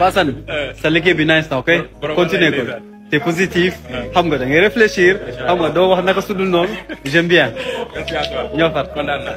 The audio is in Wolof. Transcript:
Fassane sa liggéey bi nice na ok continue ko te positif xam nga da ngay réfléchir xam nga doo wax naka sudul noonu j'aime bien ñoo far